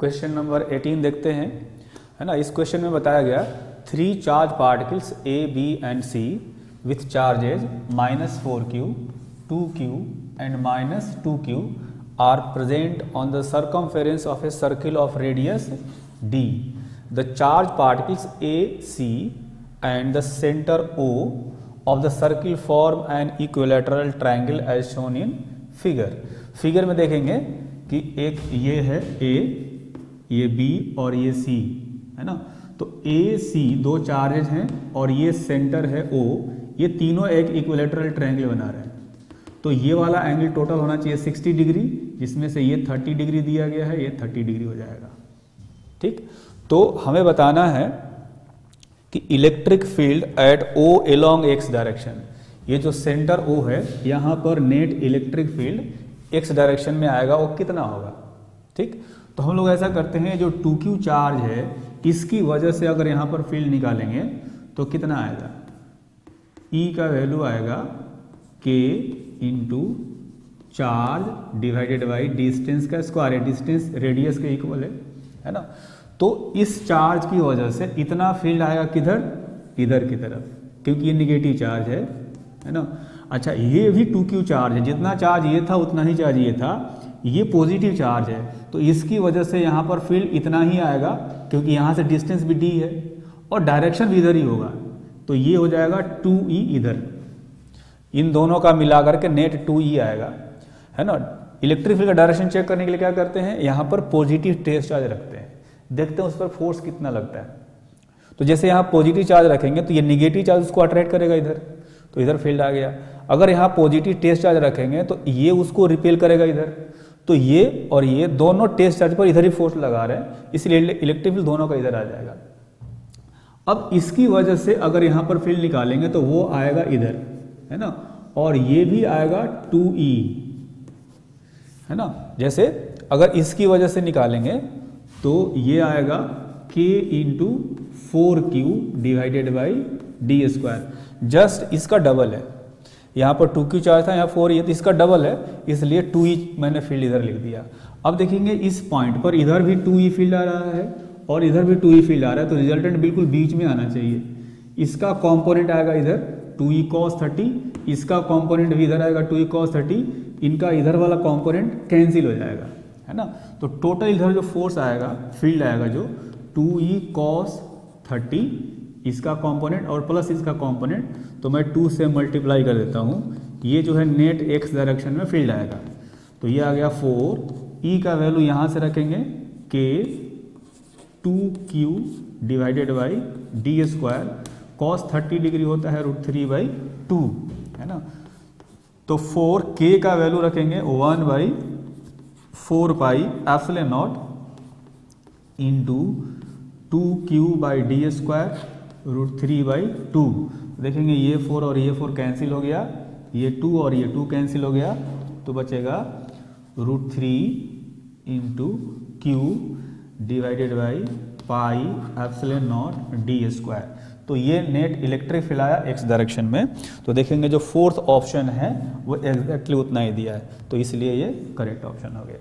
Question number 18 देखते हैं। है ना, इस क्वेश्चन में बताया गया three charge particles A B and C with charges minus four Q two Q and minus two Q are present on the circumference of a circle of radius D the charge particles A C and the centre O of the circle form an equilateral triangle as shown in figure figure में देखेंगे कि एक ये है ए ये B और ये सी है ना? तो ए सी दो चार्जेज हैं और ये सेंटर है ओ ये तीनों एक इक्विलेटरल ट्रायंगल बना रहे हैं। तो ये वाला एंगल टोटल होना चाहिए 60 डिग्री जिसमें से ये 30 डिग्री दिया गया है, ये 30 डिग्री हो जाएगा। ठीक? तो हमें बताना है कि electric field at O along X direction ये जो सेंटर ओ है, यहाँ पर net electric field X direction में आएगा, वो कितना होगा? ठीक? तो हम लोग ऐसा करते हैं, जो टू क्यू चार्ज है इसकी वजह से अगर यहाँ पर फ़ील्ड निकालेंगे तो कितना आएगा? E का वैल्यू आएगा K into charge divided by distance का स्क्वायर है। डिस्टेंस रेडियस के इक्वल है है ना? तो इस चार्ज की वजह से इतना फ़ील्ड आएगा किधर? इधर की तरफ़, क्योंकि ये निगेटिव चार्ज है है ना? अच्छा ये भी टू क्यू चार्ज है। जितना चार्ज ये था, उतना ही चार्ज ये था। ये पॉजिटिव चार्ज है। तो इसकी वजह से यहाँ पर फ़ील्ड इतना ही आएगा, क्योंकि यहाँ से डिस्टेंस भी डी है और डायरेक्शन भी इधर ही होगा। तो ये हो जाएगा टू ई इधर। इन दोनों का मिलाकर के नेट टू ई आएगा। है ना? इलेक्ट्रिक फ़ील्ड का डायरेक्शन चेक करने के लिए क्या करते हैं? यहाँ पर पॉजिटिव टेस्ट चार्ज रखते हैं। देखते हैं उस पर फोर्स कितना लगता है। तो जैसे यहाँ पॉजिटिव चार्ज रखेंगे तो ये निगेटिव चार्ज उसको अट्रैक्ट करेगा इधर। तो इधर फ़ील्ड आ गया। अगर यहाँ पॉजिटिव टेस्ट चार्ज रखेंगे तो ये उसको रिपेल करेगा इधर। तो ये और ये दोनों टेस्ट चार्ज पर इधर ही फोर्स लगा रहे हैं, इसलिए इलेक्ट्रिक फ़ील्ड दोनों का इधर आ जाएगा। अब इसकी वजह से अगर यहाँ पर फ़ील्ड निकालेंगे तो वो आएगा इधर, है ना? और ये भी आएगा टू ई है ना? जैसे अगर इसकी वजह से निकालेंगे तो ये आएगा k into four Q divided by D square just इसका डबल है। यहाँ पर टू क्यू चार्ज था, यहाँ फोर ये तो इसका डबल है, इसलिए टू ई मैंने फ़ील्ड इधर लिख दिया। अब देखेंगे इस पॉइंट पर इधर भी टू ई फ़ील्ड आ रहा है और इधर भी टू ई फ़ील्ड आ रहा है तो रिजल्टेंट बिल्कुल बीच में आना चाहिए। इसका कॉम्पोनेंट आएगा इधर टू ई कॉस थर्टी इसका कॉम्पोनेंट भी इधर आएगा टू ई कॉस थर्टी इनका इधर वाला कॉम्पोनेंट कैंसिल हो जाएगा, है ना? तो टोटल इधर जो फोर्स आएगा फ़ील्ड आएगा जो टू ई कॉस थर्टी इसका कंपोनेंट और प्लस इसका कंपोनेंट तो मैं टू से मल्टीप्लाई कर देता हूँ। ये जो है नेट एक्स डायरेक्शन में फ़ील्ड आएगा। तो ये आ गया फोर ई का वैल्यू यहाँ से रखेंगे। K two Q divided by D square cos thirty degree होता है रूट थ्री बाई टू है ना? तो फोर के का वैल्यू रखेंगे one by four pi epsilon naught into two Q by D square root three by two. देखेंगे ये फोर और ये फोर कैंसिल हो गया, ये टू और ये टू कैंसिल हो गया तो बचेगा root three into Q divided by pi epsilon naught D square. तो ये नेट इलेक्ट्रिक फ़ील्ड आया एक्स डायरेक्शन में। तो देखेंगे जो फोर्थ ऑप्शन है, वो एग्जैक्टली उतना ही दिया है। तो इसलिए ये करेक्ट ऑप्शन हो गया।